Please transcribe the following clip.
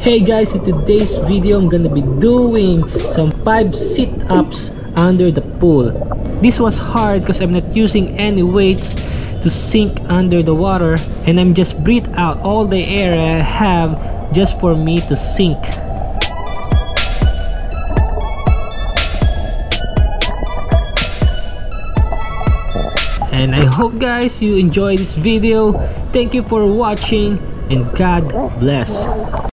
Hey guys, in today's video, I'm gonna be doing some 5 sit-ups under the pool. This was hard because I'm not using any weights to sink under the water and I'm just breathe out all the air I have just for me to sink. And I hope guys you enjoy this video. Thank you for watching and God bless.